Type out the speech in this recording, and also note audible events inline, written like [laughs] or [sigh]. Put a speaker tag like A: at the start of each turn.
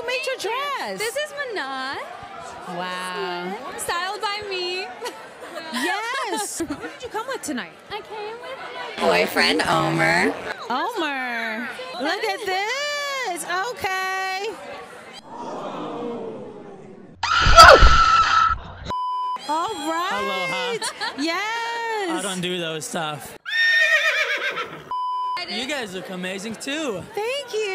A: Who made your dress?
B: This is Manat,
A: wow.
B: styled by me.
A: Yes. [laughs] Who did you come with tonight?
B: I came with my
C: Boyfriend Omer.
A: Omer. Look at this. Okay. All right.
D: Aloha.
A: Yes.
D: I don't do those stuff. You guys look amazing too.
A: Thank you.